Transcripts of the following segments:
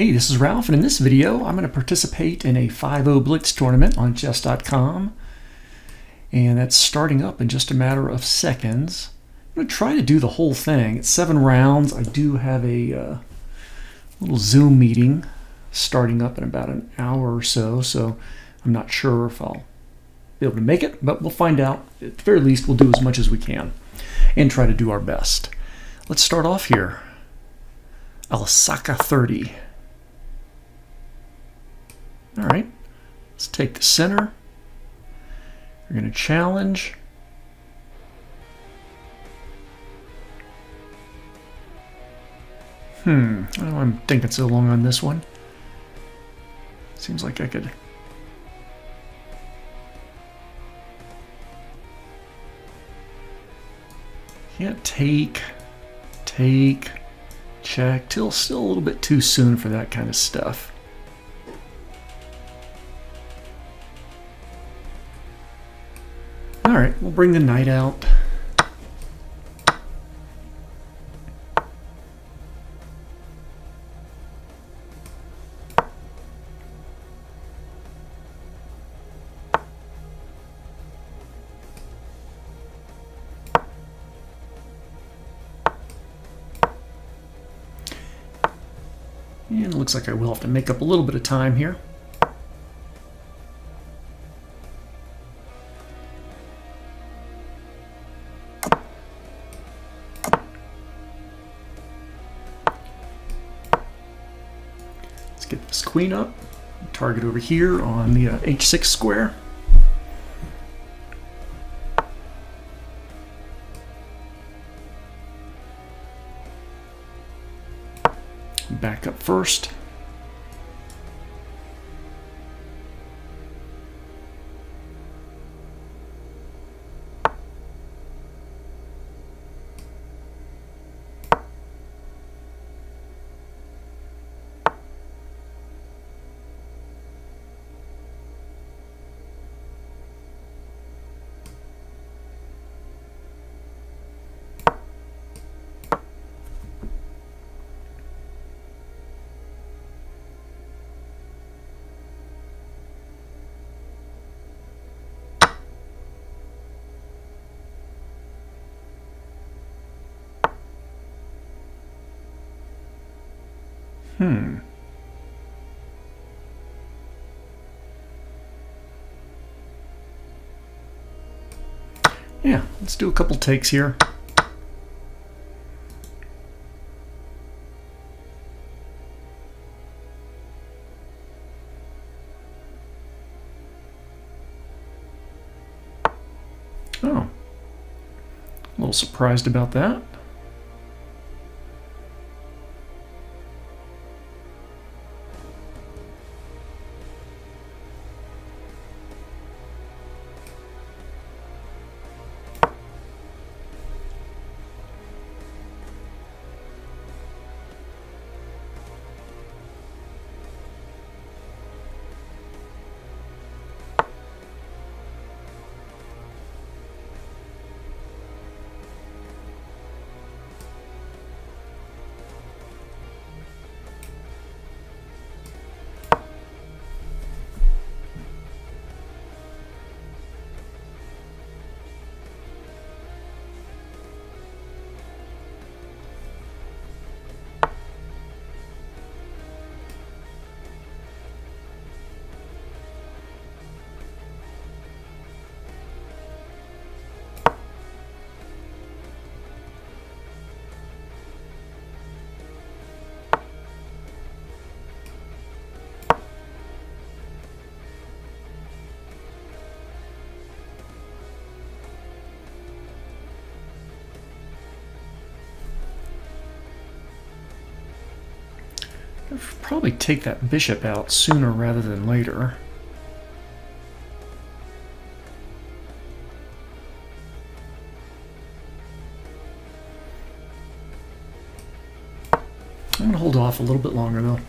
Hey, this is Ralph, and in this video, I'm going to participate in a 5.0 Blitz tournament on chess.com. And that's starting up in just a matter of seconds. I'm going to try to do the whole thing. It's seven rounds. I do have a uh, little Zoom meeting starting up in about an hour or so, so I'm not sure if I'll be able to make it, but we'll find out. At the very least, we'll do as much as we can and try to do our best. Let's start off here. Alasaka 30. All right, let's take the center. We're going to challenge. Hmm, I'm thinking so long on this one. Seems like I could... Can't take, take, check. Till still a little bit too soon for that kind of stuff. All right, we'll bring the knight out. And it looks like I will have to make up a little bit of time here. Get this queen up. Target over here on the uh, h6 square. back up first. Hmm. Yeah, let's do a couple takes here. Oh. A little surprised about that. Probably take that bishop out sooner rather than later. I'm going to hold off a little bit longer though.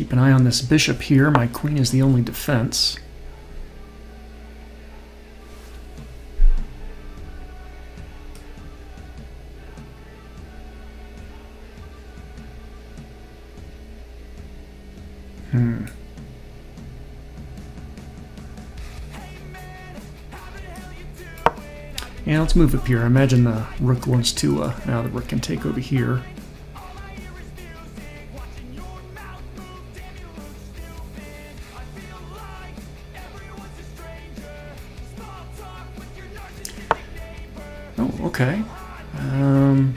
Keep an eye on this bishop here. My queen is the only defense. Hmm. Yeah, let's move up here. Imagine the rook wants to, uh, now the rook can take over here. Oh, okay. Um,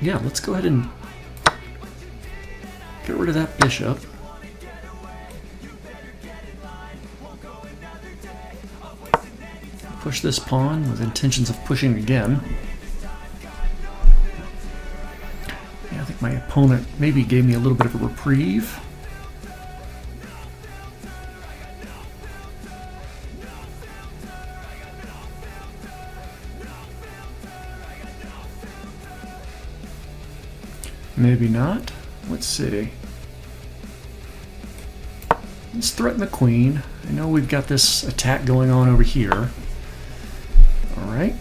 yeah, let's go ahead and get rid of that bishop. Push this pawn with intentions of pushing again. Yeah, I think my opponent maybe gave me a little bit of a reprieve. Maybe not. Let's see. Let's threaten the queen. I know we've got this attack going on over here. Alright.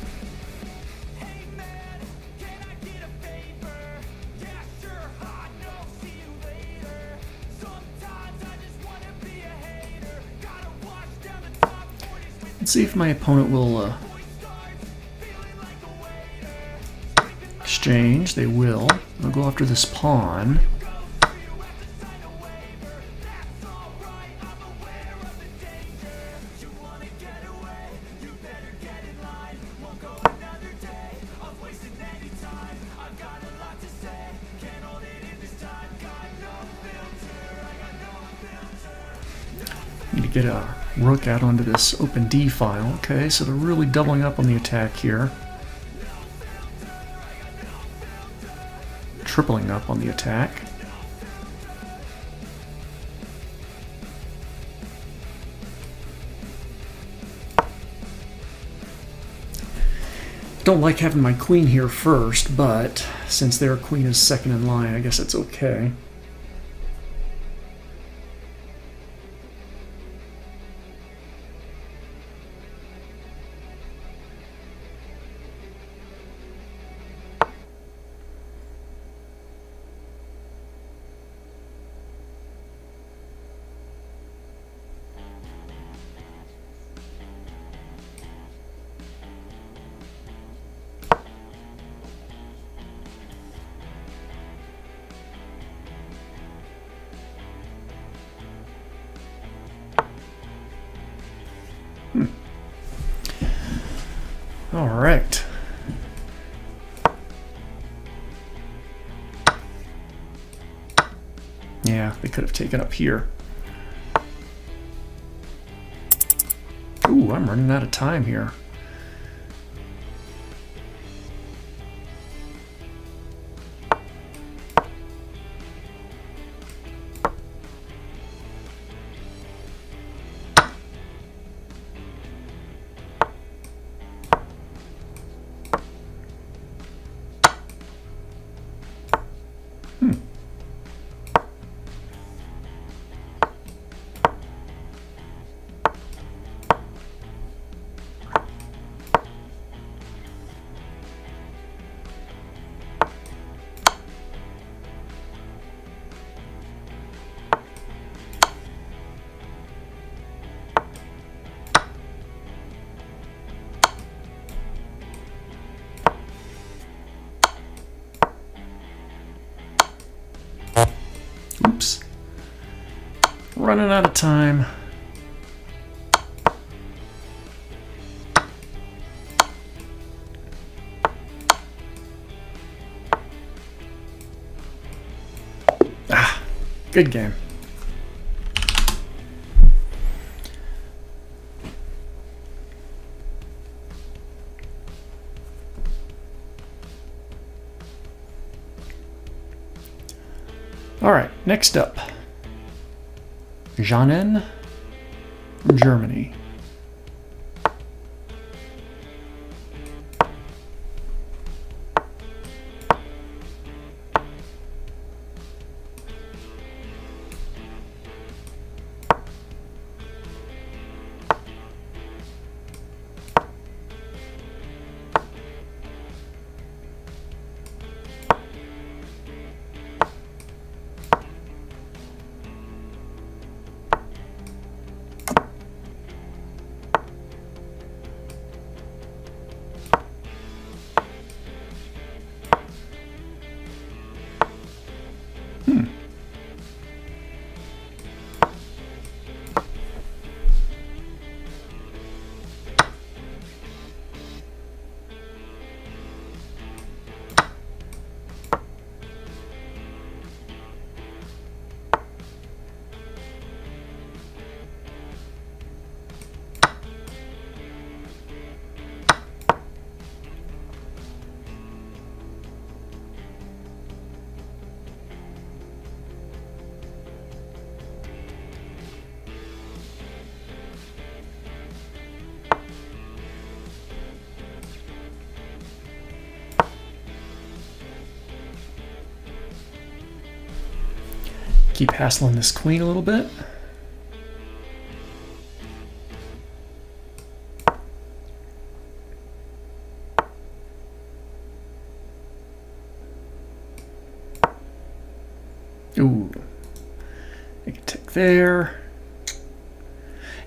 Let's see if my opponent will uh, exchange. They will. They'll go after this pawn. Need to get a rook out onto this open D file. Okay, so they're really doubling up on the attack here. Tripling up on the attack. Don't like having my queen here first, but since their queen is second in line, I guess it's okay. Could have taken up here. Ooh, I'm running out of time here. Running out of time. Ah, good game. All right, next up. Jahnen Germany. Hassling this queen a little bit. Ooh. They can take there.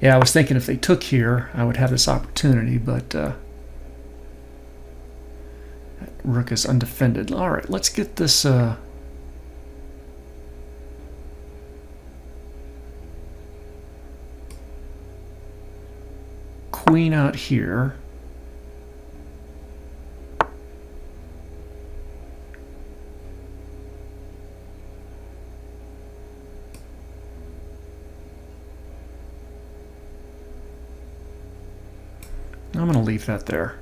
Yeah, I was thinking if they took here, I would have this opportunity, but uh, rook is undefended. All right, let's get this... Uh, queen out here. I'm going to leave that there.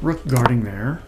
Rook guarding there.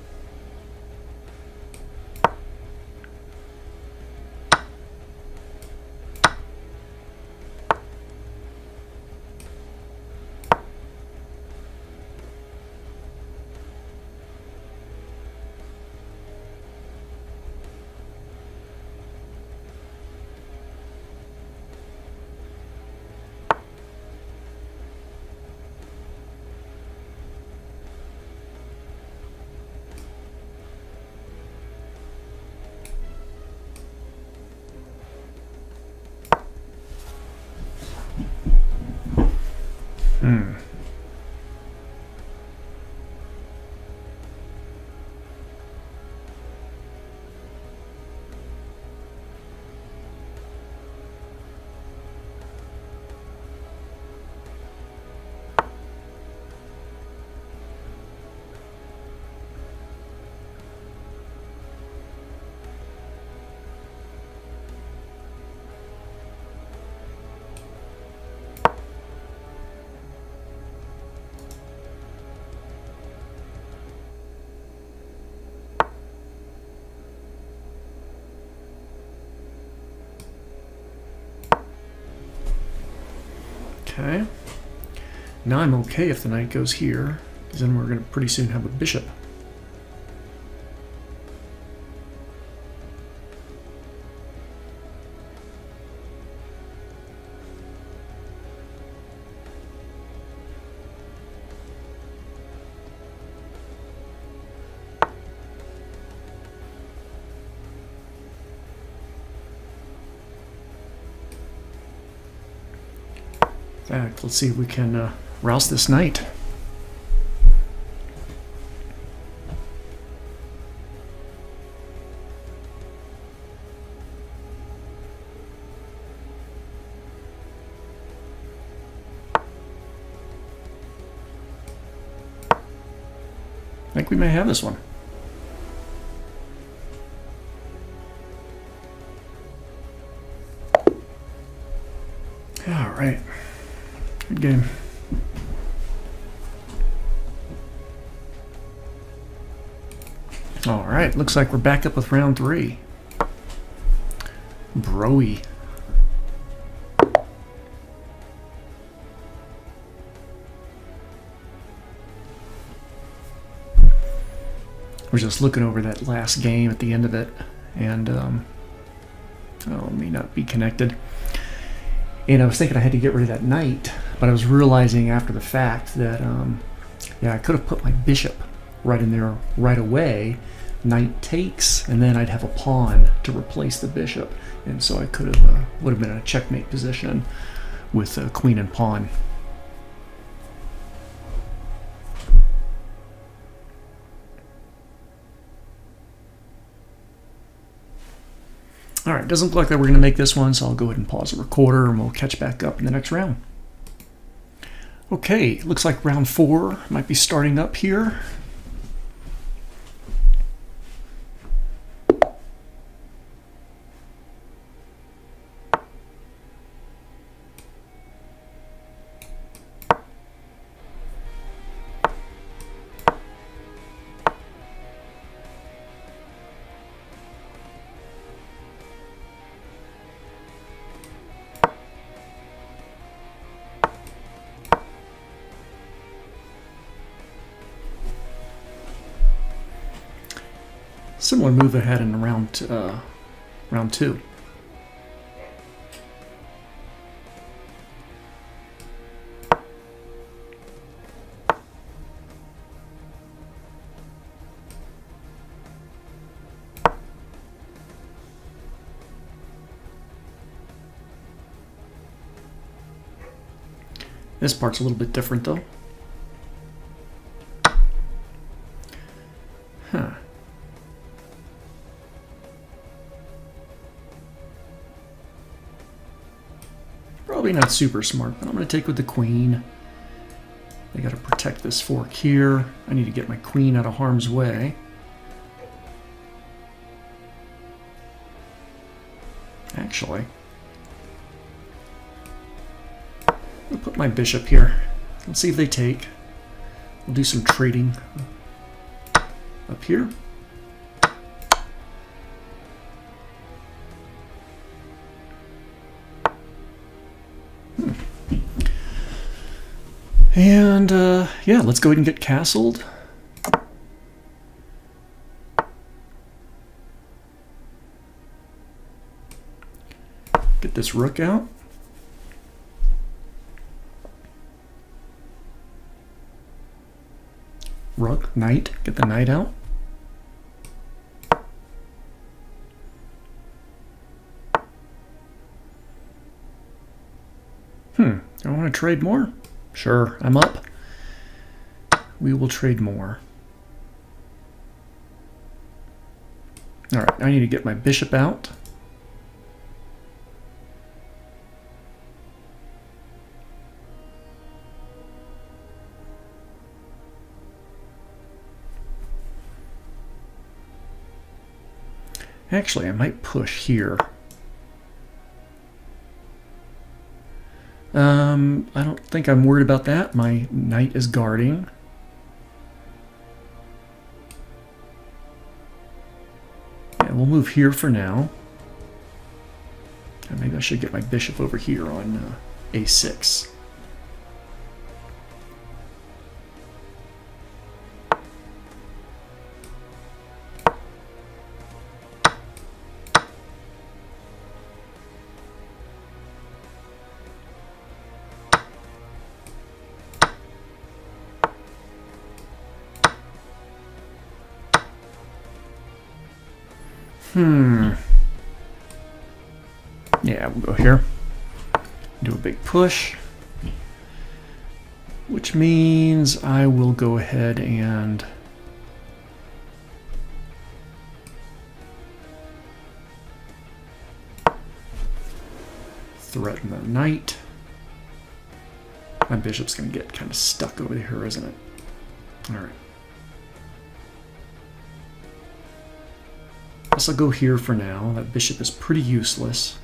Okay. Now I'm okay if the knight goes here, because then we're going to pretty soon have a bishop. Let's see if we can uh, rouse this knight. I think we may have this one. Game. All right, looks like we're back up with round three. Broy. We're just looking over that last game at the end of it, and um, oh, may not be connected. And I was thinking I had to get rid of that knight, but I was realizing after the fact that, um, yeah, I could have put my bishop right in there right away. Knight takes, and then I'd have a pawn to replace the bishop. And so I could have, uh, would have been in a checkmate position with uh, queen and pawn. All right, doesn't look like we're going to make this one, so I'll go ahead and pause the recorder and we'll catch back up in the next round. Okay, looks like round four might be starting up here. Similar move I had in round, uh, round two. This part's a little bit different though. Probably not super smart, but I'm going to take with the queen. I got to protect this fork here. I need to get my queen out of harm's way. Actually, I'll put my bishop here. Let's see if they take. We'll do some trading up here. Yeah, let's go ahead and get castled. Get this rook out. Rook, knight, get the knight out. Hmm, do I want to trade more? Sure, I'm up. We will trade more. Alright, I need to get my bishop out. Actually, I might push here. Um, I don't think I'm worried about that. My knight is guarding. We'll move here for now. maybe I should get my bishop over here on uh, a6. Push. Which means I will go ahead and... Threaten the knight. My bishop's going to get kind of stuck over here, isn't it? Alright. I guess I'll go here for now. That bishop is pretty useless.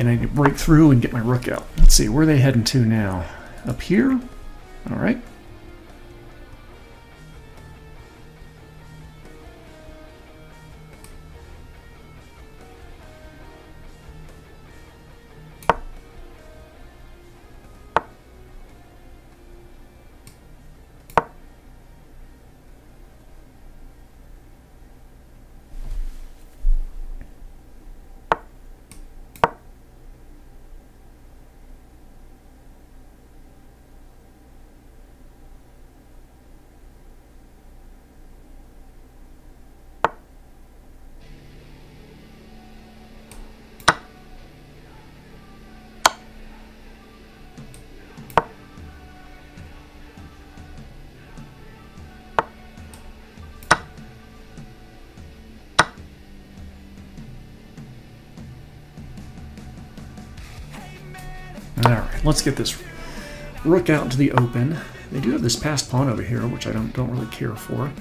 And I break through and get my rook out. Let's see, where they heading to now? Up here? All right. Let's get this rook out into the open. They do have this passed pawn over here, which I don't, don't really care for.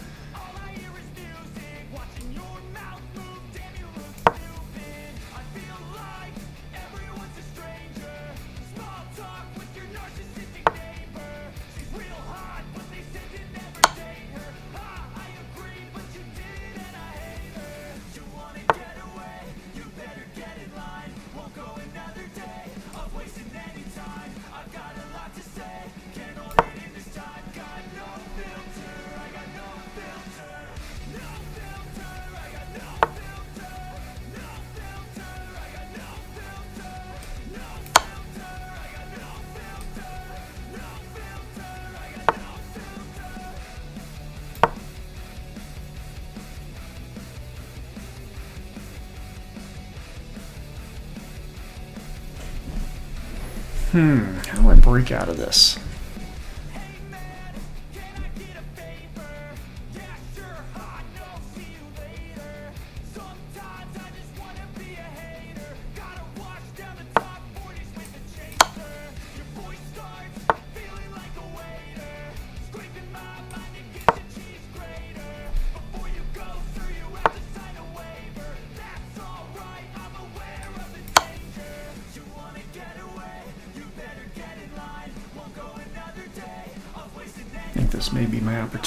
Hmm, how do I break out of this?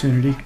Opportunity.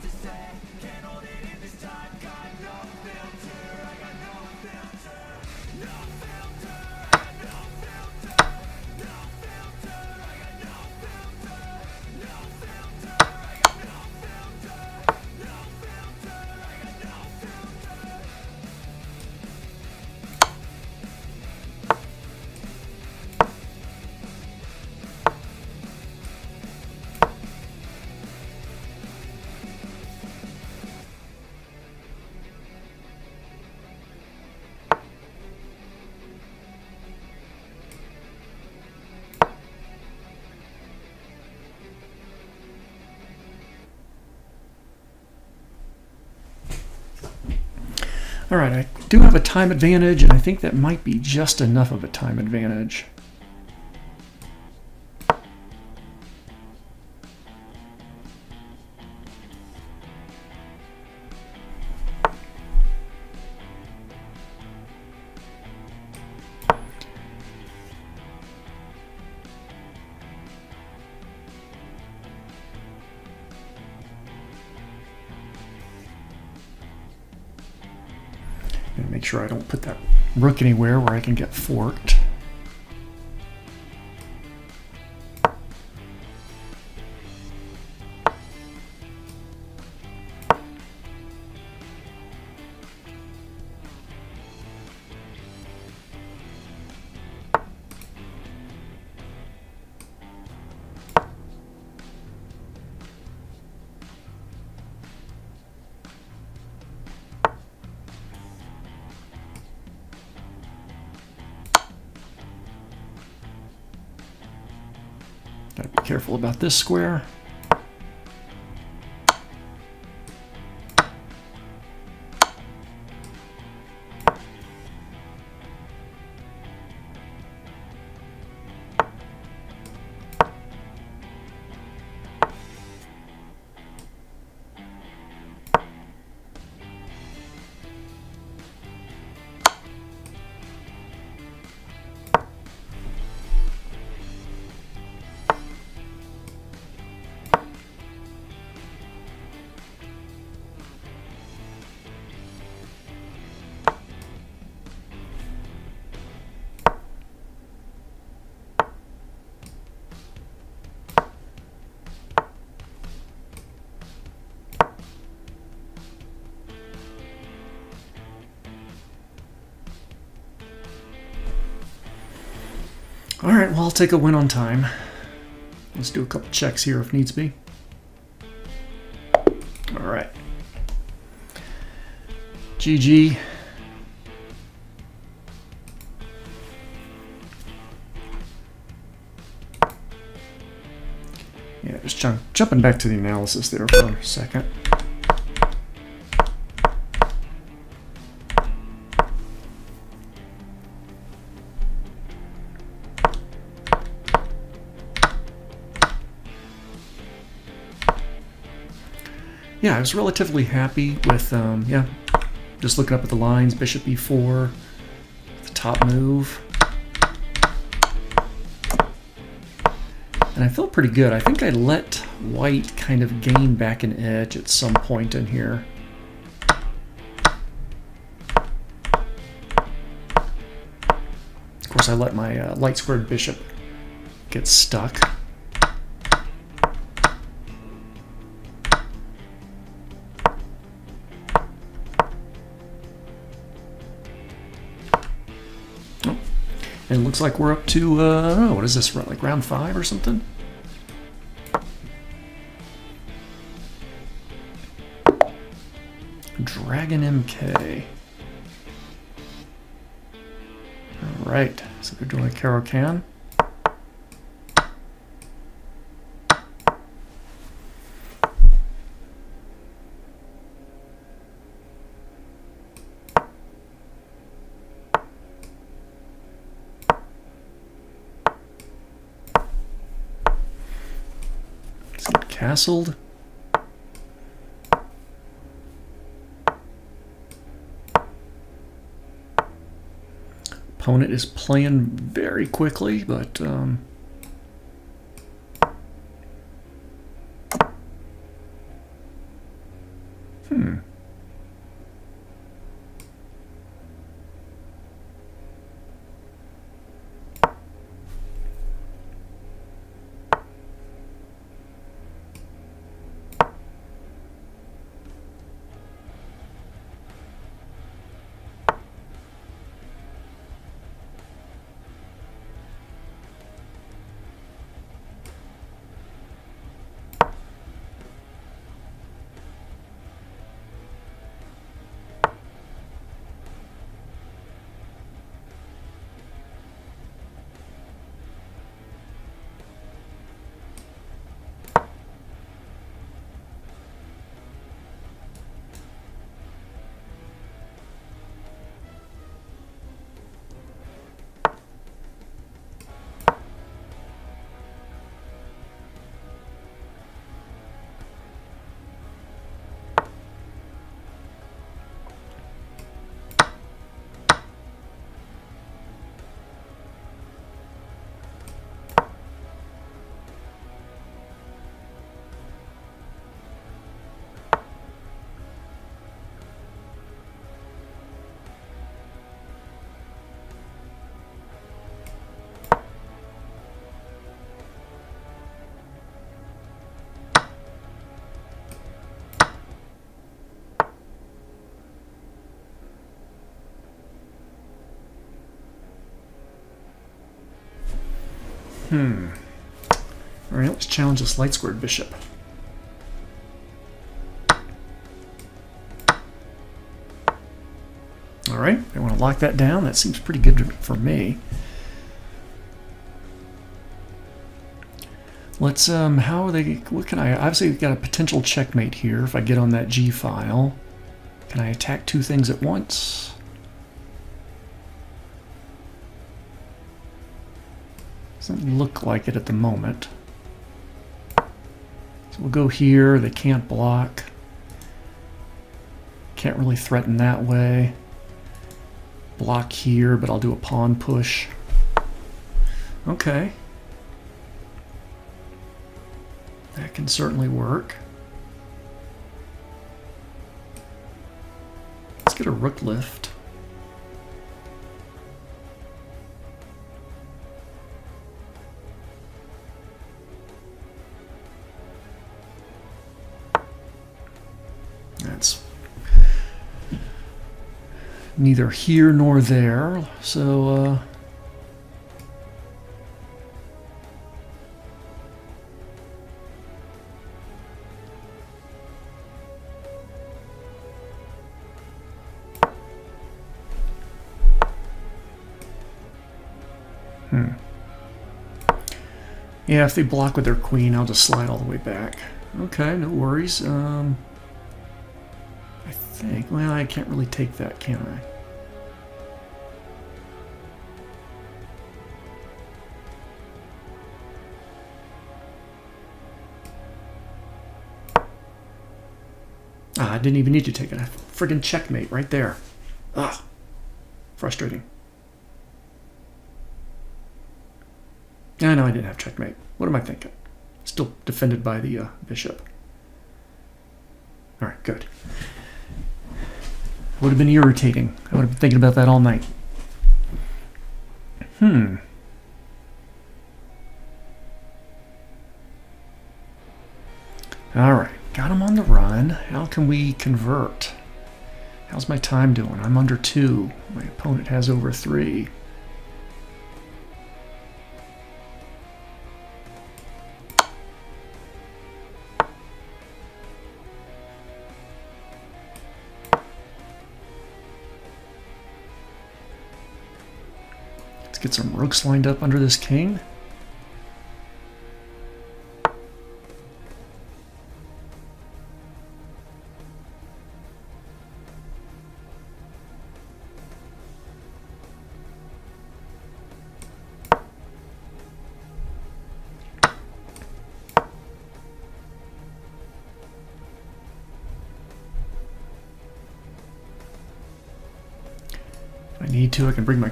All right, I do have a time advantage, and I think that might be just enough of a time advantage. Put that rook anywhere where I can get forked. Careful about this square. I'll take a win on time. Let's do a couple checks here if needs be. All right. GG. Yeah, just jump, jumping back to the analysis there for a second. Yeah, I was relatively happy with, um, yeah, just looking up at the lines, bishop e4, the top move. And I feel pretty good. I think I let white kind of gain back an edge at some point in here. Of course, I let my uh, light squared bishop get stuck. It looks like we're up to, uh, oh, what is this, like round five or something? Dragon MK. All right, so they're doing a Caro-Kann. Castled. Opponent is playing very quickly, but um, Hmm. All right, let's challenge this light squared bishop. All right, I want to lock that down. That seems pretty good for me. Let's, um, how are they, what can I, obviously we've got a potential checkmate here if I get on that G file. Can I attack two things at once? Doesn't look like it at the moment. So we'll go here. They can't block. Can't really threaten that way. Block here, but I'll do a pawn push. Okay. That can certainly work. Let's get a rook lift. Neither here nor there. So, uh, Hmm. Yeah, if they block with their queen, I'll just slide all the way back. Okay, no worries. Um, think, well, I can't really take that, can I? Ah, I didn't even need to take it. I Friggin' checkmate right there. Ah, frustrating. I know I didn't have checkmate. What am I thinking? Still defended by the uh, bishop. All right, good. Would have been irritating. I would have been thinking about that all night. Hmm. All right. Got him on the run. How can we convert? How's my time doing? I'm under two. My opponent has over three. Get some rooks lined up under this king.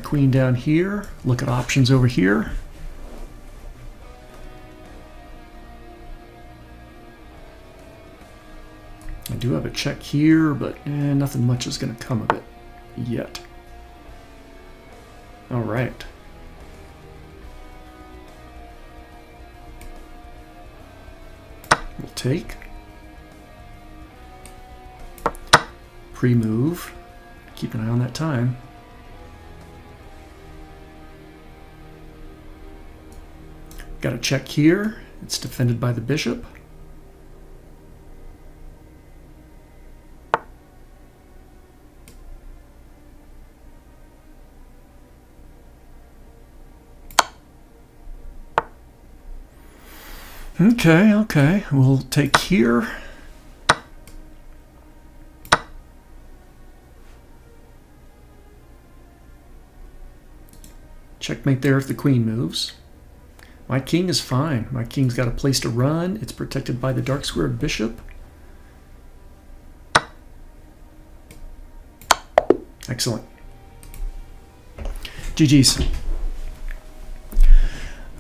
Queen down here, look at options over here. I do have a check here, but eh, nothing much is going to come of it yet. All right. We'll take. Pre-move. Keep an eye on that time. Got a check here. It's defended by the bishop. Okay, okay. We'll take here. Checkmate there if the queen moves. My king is fine. My king's got a place to run. It's protected by the dark square bishop. Excellent. GG's.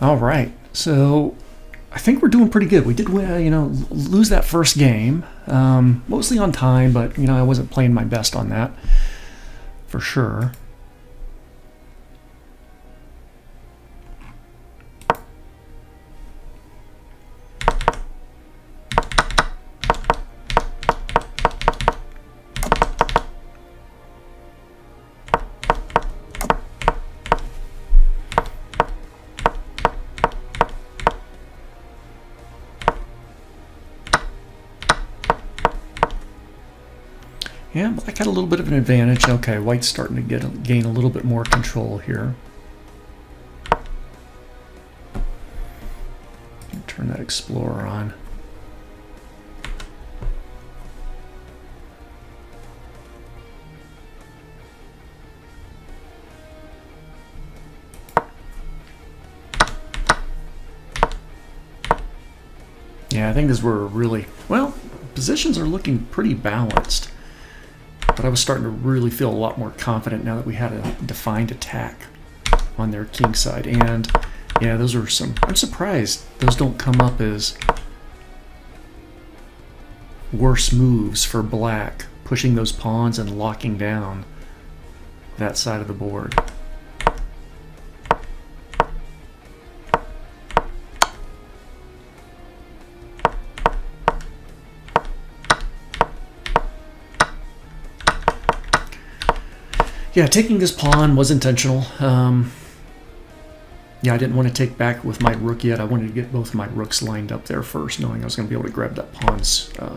All right. So I think we're doing pretty good. We did, you know, lose that first game, um, mostly on time, but you know I wasn't playing my best on that, for sure. Had a little bit of an advantage. Okay, white's starting to get gain a little bit more control here. Turn that explorer on. Yeah, I think this were really, well, positions are looking pretty balanced. But I was starting to really feel a lot more confident now that we had a defined attack on their king side. And yeah, those are some... I'm surprised those don't come up as worse moves for black, pushing those pawns and locking down that side of the board. Yeah, taking this pawn was intentional. Um, yeah, I didn't want to take back with my rook yet. I wanted to get both my rooks lined up there first, knowing I was going to be able to grab that pawn uh,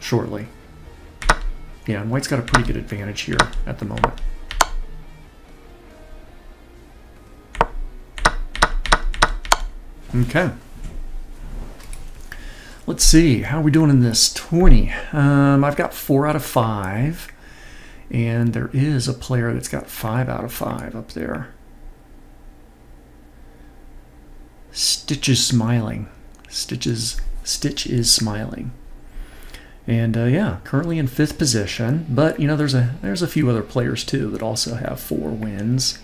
shortly. Yeah, and white's got a pretty good advantage here at the moment. Okay. Let's see, how are we doing in this 20? Um, I've got 4 out of 5. And there is a player that's got five out of five up there. Stitch is smiling. Stitches Stitch is smiling. And uh, yeah, currently in fifth position. But you know, there's a there's a few other players too that also have four wins.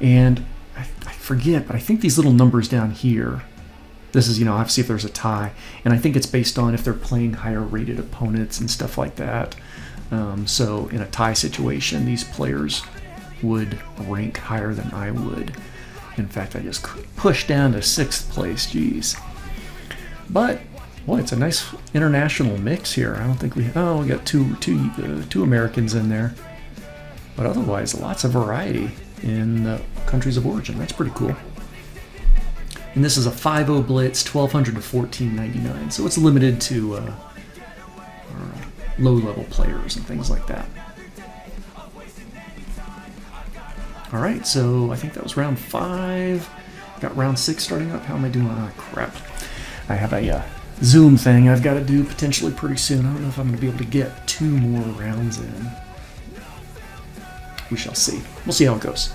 And I, I forget, but I think these little numbers down here this is, you know, I have to see if there's a tie. And I think it's based on if they're playing higher rated opponents and stuff like that. Um, so in a tie situation, these players would rank higher than I would. In fact, I just pushed down to sixth place. Jeez. But boy, it's a nice international mix here. I don't think we oh we got two two uh, two Americans in there, but otherwise lots of variety in the countries of origin. That's pretty cool. And this is a 5-0 Blitz, 1200 to 1499, so it's limited to uh, uh, low-level players and things like that. All right, so I think that was round five. Got round six starting up. How am I doing? Oh, crap. I have a uh, Zoom thing I've got to do potentially pretty soon. I don't know if I'm going to be able to get two more rounds in. We shall see. We'll see how it goes.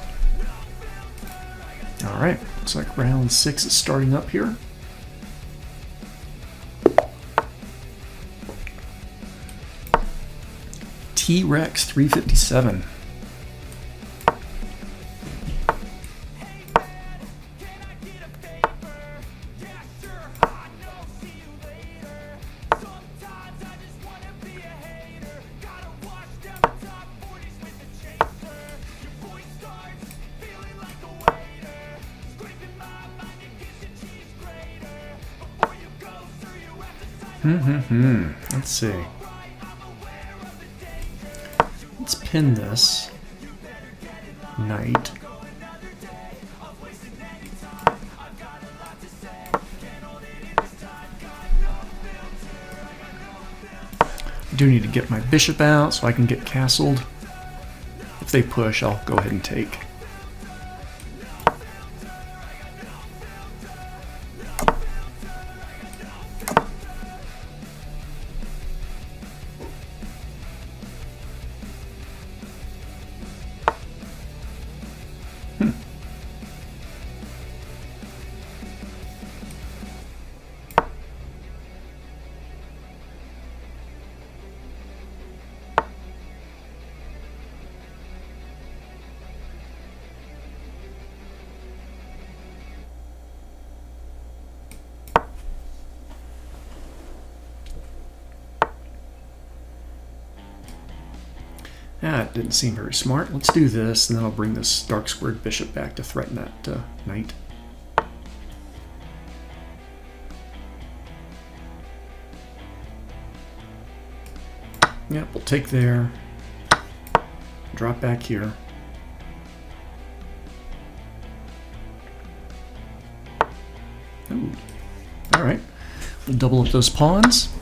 All right. Looks like round six is starting up here. T-Rex 357. Hmm, let's see. Let's pin this knight. I do need to get my bishop out so I can get castled. If they push, I'll go ahead and take. That didn't seem very smart. Let's do this, and then I'll bring this dark squared bishop back to threaten that uh, knight. Yep, we'll take there. Drop back here. Ooh. All right. We'll double up those pawns.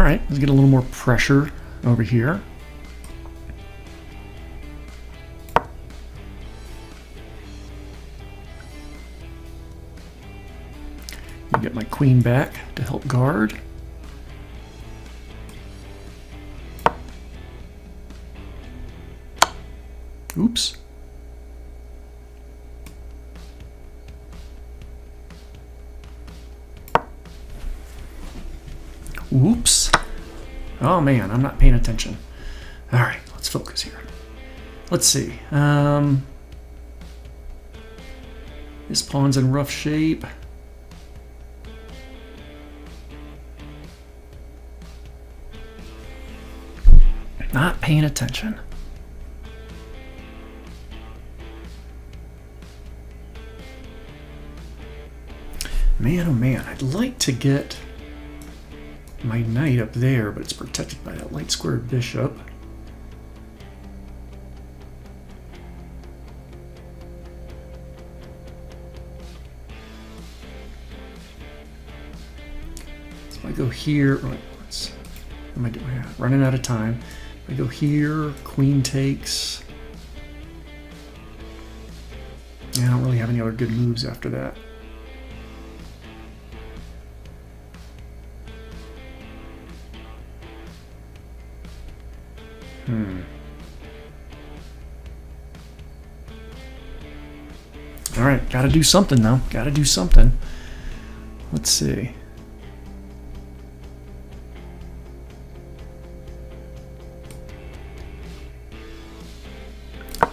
All right, let's get a little more pressure over here. Get my queen back to help guard. Oops. Oh man, I'm not paying attention. All right, let's focus here. Let's see. Um, this pawn's in rough shape. Not paying attention. Man, oh man, I'd like to get my knight up there, but it's protected by that light squared bishop. So I go here, oh, what am I doing? Running out of time. I go here, queen takes. Yeah, I don't really have any other good moves after that. Hmm. All right, got to do something though. Got to do something. Let's see.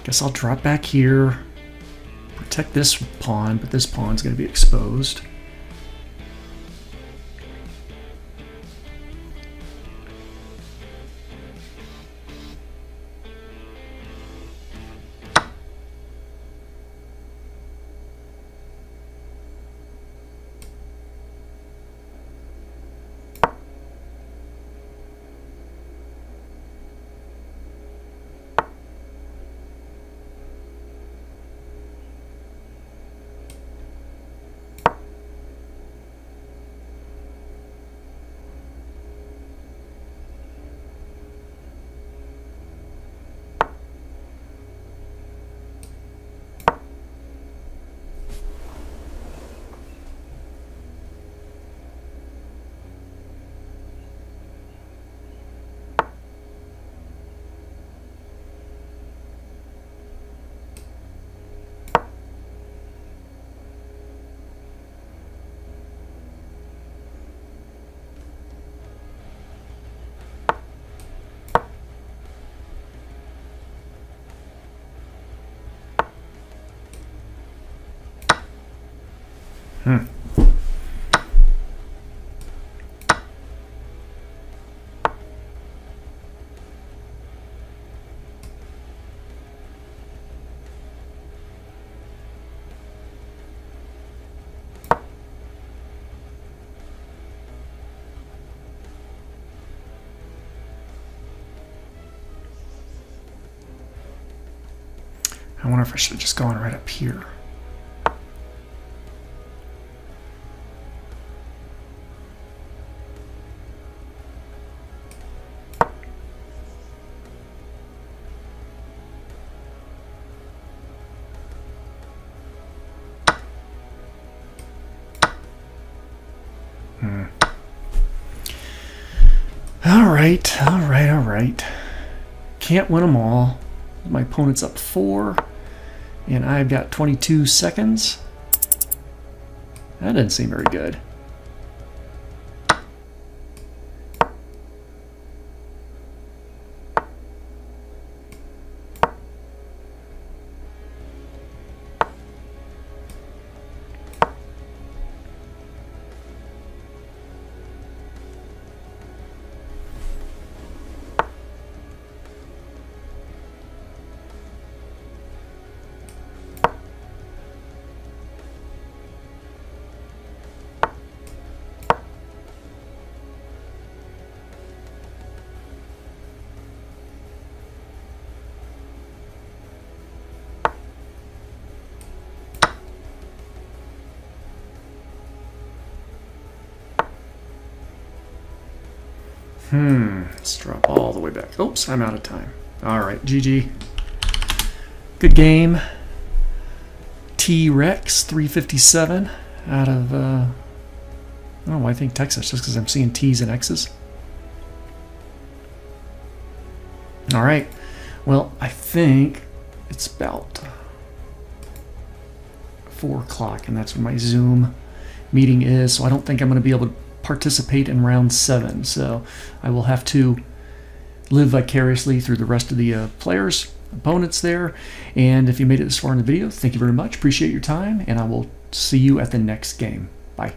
Guess I'll drop back here, protect this pawn, but this pawn's going to be exposed. I wonder if I should have just gone right up here. Hmm. All right, all right, all right. Can't win them all. My opponent's up four, and I've got 22 seconds. That doesn't seem very good. Hmm, let's drop all the way back. Oops, I'm out of time. All right, GG. Good game. T-Rex 357 out of, uh, oh, I think Texas, just because I'm seeing T's and X's. All right, well, I think it's about 4 o'clock, and that's when my Zoom meeting is, so I don't think I'm going to be able to participate in round seven. So I will have to live vicariously through the rest of the uh, players, opponents there. And if you made it this far in the video, thank you very much. Appreciate your time, and I will see you at the next game. Bye.